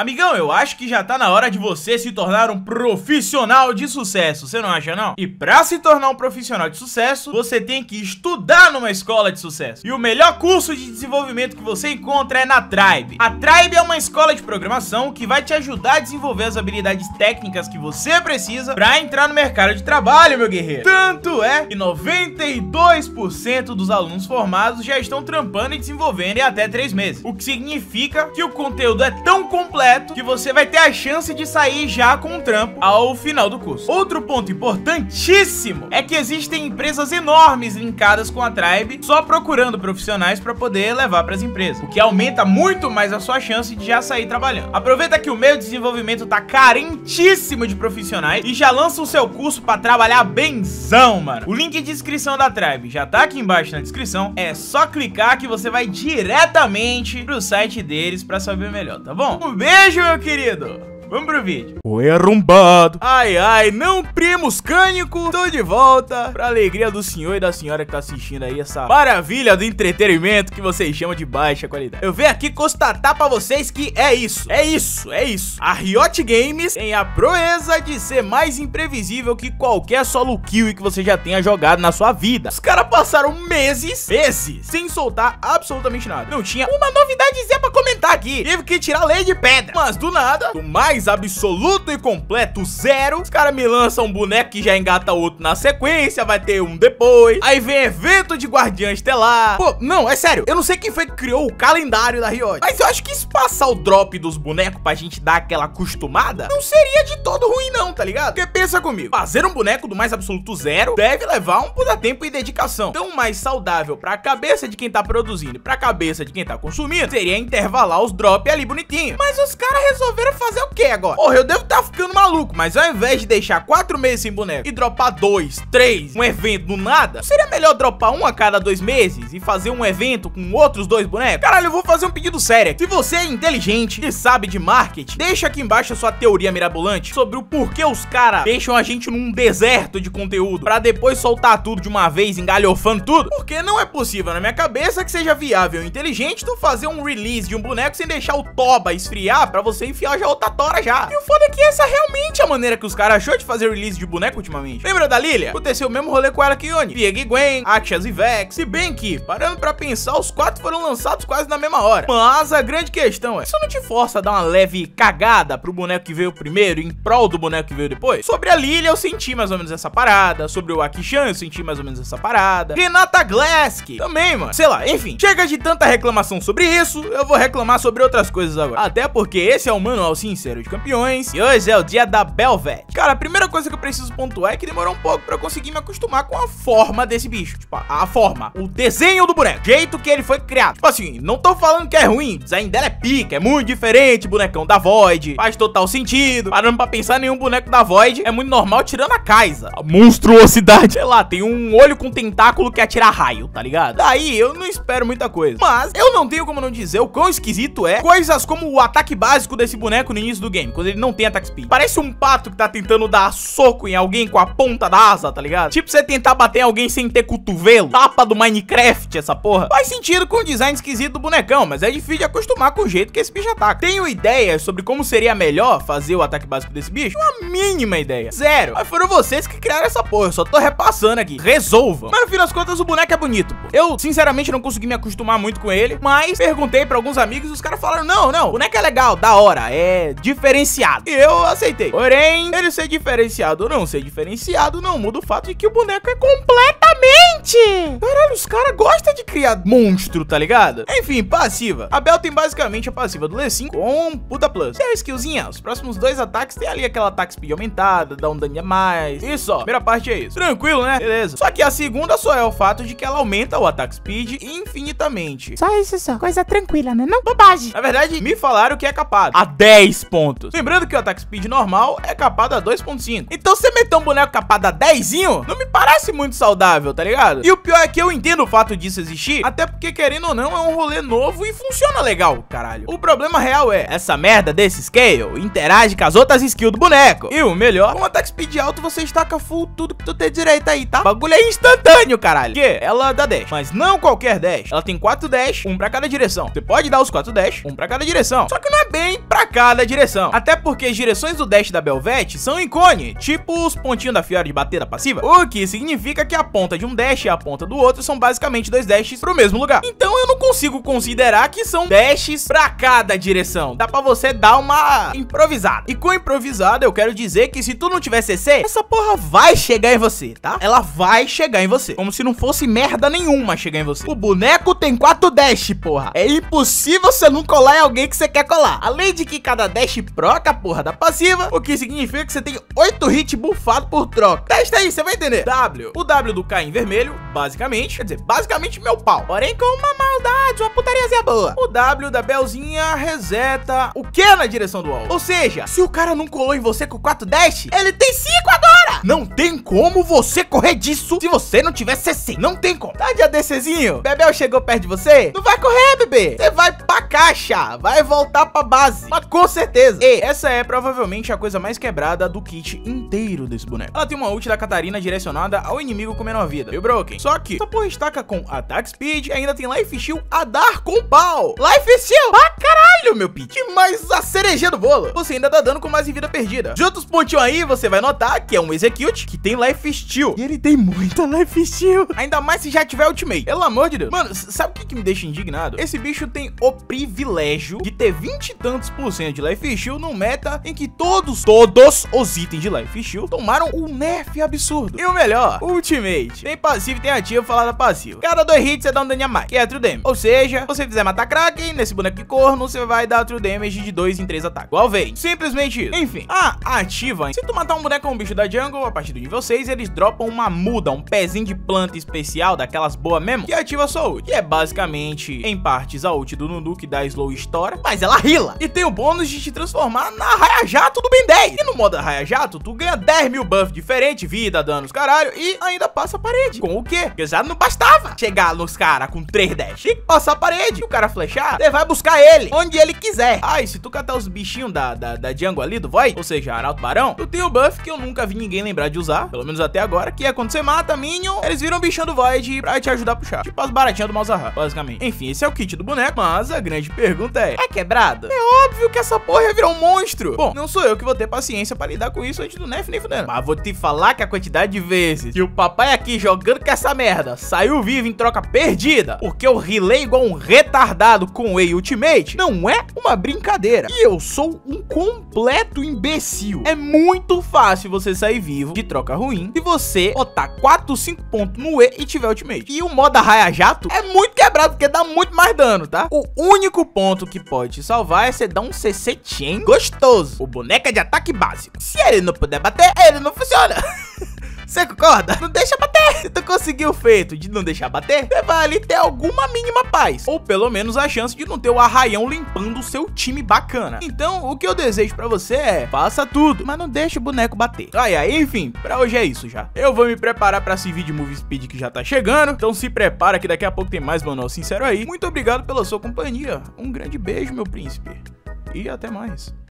Amigão, eu acho que já tá na hora de você se tornar um profissional de sucesso, você não acha não? E pra se tornar um profissional de sucesso, você tem que estudar numa escola de sucesso. E o melhor curso de desenvolvimento que você encontra é na Tribe. A Tribe é uma escola de programação que vai te ajudar a desenvolver as habilidades técnicas que você precisa pra entrar no mercado de trabalho, meu guerreiro. Tanto é que 92% dos alunos formados já estão trampando e desenvolvendo em até 3 meses. O que significa que o conteúdo é tão completo completo que você vai ter a chance de sair já com um trampo ao final do curso. Outro ponto importantíssimo é que existem empresas enormes linkadas com a Tribe só procurando profissionais para poder levar para as empresas, o que aumenta muito mais a sua chance de já sair trabalhando. Aproveita que o de desenvolvimento tá carentíssimo de profissionais e já lança o seu curso para trabalhar benzão, mano. O link de inscrição da Tribe já tá aqui embaixo na descrição, é só clicar que você vai diretamente pro site deles para saber melhor, tá bom? Um beijo beijo, meu querido! Vamos pro vídeo. Oi, arrombado. Ai, ai, não primos cânico. Tô de volta pra alegria do senhor e da senhora que tá assistindo aí essa maravilha do entretenimento que vocês chamam de baixa qualidade. Eu venho aqui constatar pra vocês que é isso, é isso, é isso. A Riot Games tem a proeza de ser mais imprevisível que qualquer solo kill que você já tenha jogado na sua vida. Os caras passaram meses, meses, sem soltar absolutamente nada. Não tinha uma novidadezinha pra comentar aqui. Tive que tirar lei de pedra. Mas do nada, do mais mais absoluto e completo zero. Os caras me lançam um boneco que já engata outro na sequência, vai ter um depois. Aí vem evento de Guardiã Estelar. Pô, não, é sério, eu não sei quem foi que criou o calendário da Riot, mas eu acho que se passar o drop dos bonecos pra gente dar aquela acostumada, não seria de todo ruim não, tá ligado? Porque pensa comigo, fazer um boneco do mais absoluto zero deve levar um puta tempo e dedicação. Então, mais saudável pra cabeça de quem tá produzindo e pra cabeça de quem tá consumindo seria intervalar os drops ali bonitinho. Mas os caras resolveram fazer o quê? Agora? Porra, eu devo estar tá ficando maluco, mas ao invés de deixar quatro meses sem boneco e dropar dois, três, um evento do nada, seria melhor dropar um a cada dois meses e fazer um evento com outros dois bonecos? Caralho, eu vou fazer um pedido sério. Se você é inteligente e sabe de marketing, deixa aqui embaixo a sua teoria mirabolante sobre o porquê os caras deixam a gente num deserto de conteúdo pra depois soltar tudo de uma vez, engalhofando tudo. Porque não é possível na minha cabeça que seja viável e inteligente tu fazer um release de um boneco sem deixar o toba esfriar pra você enfiar já outra tora já. E o foda é que essa é realmente a maneira que os caras achou de fazer release de boneco ultimamente. Lembra da Lilia? Aconteceu o mesmo rolê com ela que Yone. Vieg e Gwen, Axias e Vex. Se bem que, parando pra pensar, os quatro foram lançados quase na mesma hora. Mas a grande questão é, isso não te força a dar uma leve cagada pro boneco que veio primeiro em prol do boneco que veio depois? Sobre a Lilia eu senti mais ou menos essa parada. Sobre o Akishan eu senti mais ou menos essa parada. Renata Glask também, mano. Sei lá, enfim. Chega de tanta reclamação sobre isso, eu vou reclamar sobre outras coisas agora. Até porque esse é o manual sincero de campeões e hoje é o dia da Belvet. Cara, a primeira coisa que eu preciso pontuar é que demorou um pouco pra conseguir me acostumar com a forma desse bicho. Tipo, a, forma, o desenho do boneco, jeito que ele foi criado. Tipo assim, não tô falando que é ruim, o design dela é pica, é muito diferente, bonecão da Void, faz total sentido. Parando pra pensar, nenhum boneco da Void é muito normal tirando a Kaisa. A monstruosidade, sei lá, tem um olho com tentáculo que atira raio, tá ligado? Daí eu não espero muita coisa. Mas eu não tenho como não dizer o quão esquisito é coisas como o ataque básico desse boneco no início do game game, quando ele não tem attack speed. Parece um pato que tá tentando dar soco em alguém com a ponta da asa, tá ligado? Tipo você tentar bater em alguém sem ter cotovelo. Tapa do Minecraft, essa porra. Faz sentido com o design esquisito do bonecão, mas é difícil de acostumar com o jeito que esse bicho ataca. Tenho ideias sobre como seria melhor fazer o ataque básico desse bicho? Uma mínima ideia. Zero. Mas foram vocês que criaram essa porra, eu só tô repassando aqui. Resolvam. Mas no fim das contas, o boneco é bonito, pô. Eu, sinceramente, não consegui me acostumar muito com ele, mas perguntei pra alguns amigos e os caras falaram, não, não, o boneco é legal, da hora, é diferente diferenciado. E eu aceitei. Porém, ele ser diferenciado ou não ser diferenciado não muda o fato de que o boneco é completamente... Caralho, os caras gostam de criar monstro, tá ligado? Enfim, passiva. A Bel tem basicamente a passiva do Lecim com puta plus. Tem a skillzinha. Os próximos dois ataques tem ali aquela ataque speed aumentada, dá um dano a mais. Isso, ó. Primeira parte é isso. Tranquilo, né? Beleza. Só que a segunda só é o fato de que ela aumenta o ataque speed infinitamente. Só isso só. Coisa tranquila, né? Não bobagem. Na verdade, me falaram que é capaz. A 10 pontos pontos. Lembrando que o ataque speed normal é capado a 2.5. Então você meter um boneco capado a 10, não me parece muito saudável, tá ligado? E o pior é que eu entendo o fato disso existir, até porque querendo ou não é um rolê novo e funciona legal, caralho. O problema real é, essa merda desse scale interage com as outras skills do boneco. E o melhor, com o ataque speed alto você estaca full tudo que tu tem direito aí, tá? O bagulho é instantâneo, caralho. Que ela dá dash, mas não qualquer dash. Ela tem 4 dash, um pra cada direção. Você pode dar os 4 dash, um pra cada direção. Só que não é bem pra cada direção. Até porque as direções do dash da Belvete são em cone, tipo os pontinhos da Fiora de bater da passiva. O que significa que a ponta de um dash e a ponta do outro são basicamente dois dashes pro mesmo lugar. Então eu não consigo considerar que são dashes pra cada direção. Dá pra você dar uma improvisada. E com improvisada eu quero dizer que se tu não tiver CC, essa porra vai chegar em você, tá? Ela vai chegar em você. Como se não fosse merda nenhuma chegar em você. O boneco tem 4 dash, porra. É impossível você não colar em alguém que você quer colar. Além de que cada dash proca a porra da passiva, o que significa que você tem 8 hits bufado por troca. Testa aí, você vai entender. W. O W do em vermelho, basicamente, quer dizer, basicamente meu pau. Porém com uma maldade, uma putariazinha boa. O W da Belzinha reseta o que na direção do alvo. Ou seja, se o cara não colou em você com 4 dash, ele tem 5 agora. Não tem como você correr disso se você não tiver CC. Não tem como. Tá de ADCzinho? Bebel chegou perto de você? Não vai correr, bebê. Você vai pra caixa. Vai voltar pra base. Mas com certeza. E essa é provavelmente a coisa mais quebrada do kit inteiro desse boneco. Ela tem uma ult da Catarina direcionada ao inimigo com menor vida. E Broken. Só que essa porra estaca com Attack Speed e ainda tem Life Steal a dar com pau. Life Steal? Ah, caralho, meu pitch. Mas a cereja do bolo. Você ainda dá dano com mais vida perdida. Juntos pontinhos aí, você vai notar que é um Execute que tem Life Steal. E ele tem muita Life Steal. Ainda mais se já tiver Ultimate. Pelo amor de Deus. Mano, sabe o que, que me deixa indignado? Esse bicho tem o privilégio de ter 20 e tantos por cento de Life Steal num meta em que todos, todos os itens de Life Steal tomaram um nerf absurdo. E o melhor, Ultimate. Tem passivo e tem ativo falar da passiva. Cada dois hits você dá um dano a mais, que é True Damage. Ou seja, se você fizer matar Kraken nesse boneco de corno, você vai dar True Damage de 2 em 3 ataques. Igual vem. Simplesmente isso. Enfim, a ativa, se tu matar um boneco ou um bicho da jungle, a partir do nível 6, eles dropam uma muda, um pezinho de planta especial, daquelas boas mesmo, que ativa sua ult. Que é basicamente, em partes, a ult do Nunu, que dá slow estoura, mas ela rila. E tem o bônus de te transformar na Raia Jato do Ben 10. E no modo Raia Jato, tu ganha 10 mil buff diferente, vida, danos, caralho, e ainda passa a parede. Com o quê? Porque já não bastava chegar nos caras com 3 dash. Tem que passar a parede. E o cara flechar, você vai buscar ele, onde ele quiser. Ah, e se tu catar os bichinhos da, da, da jungle ali, do Void, ou seja, Arauto Barão, tu tem o buff que eu nunca vi ninguém lembrar de usar, pelo menos até agora, que é quando você mata Minion, eles viram o bichão do Void pra te ajudar a puxar. Tipo as baratinhas do Malzahar, basicamente. Enfim, esse é o kit do boneco, mas a grande pergunta é, é quebrado? É óbvio que essa porra ia virar um monstro. Bom, não sou eu que vou ter paciência pra lidar com isso antes do Nef nem fudendo. Mas vou te falar que a quantidade de vezes que o papai aqui jogando com essa merda saiu vivo em troca perdida, porque eu rilei igual um retardado com o Whey Ultimate, não é uma brincadeira. E eu sou um completo imbecil. É muito fácil você sair vivo de troca ruim se você botar 4, 5 pontos no E e tiver Ultimate. E o modo Raia Jato é muito quebrado, porque dá muito mais dano, tá? O único ponto que pode te salvar é você dar um CC Chain gostoso. O boneco é de ataque básico. Se ele não puder bater, ele não funciona. Você concorda? Não deixa bater. Se tu conseguiu o feito de não deixar bater, você vai ali ter alguma mínima paz. Ou pelo menos a chance de não ter o arraião limpando o seu time bacana. Então, o que eu desejo pra você é, faça tudo, mas não deixe o boneco bater. Ai, ai, enfim, pra hoje é isso já. Eu vou me preparar pra esse vídeo Movie Speed que já tá chegando. Então se prepara que daqui a pouco tem mais manual sincero aí. Muito obrigado pela sua companhia. Um grande beijo, meu príncipe. E até mais.